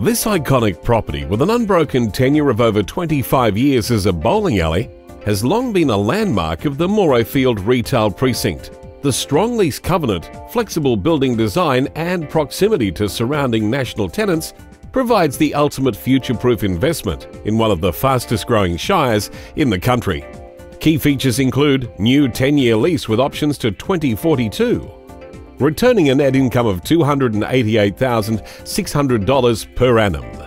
This iconic property, with an unbroken tenure of over 25 years as a bowling alley, has long been a landmark of the Morayfield retail precinct. The strong lease covenant, flexible building design, and proximity to surrounding national tenants provides the ultimate future-proof investment in one of the fastest-growing shires in the country. Key features include new 10-year lease with options to 2042, returning a net income of $288,600 per annum.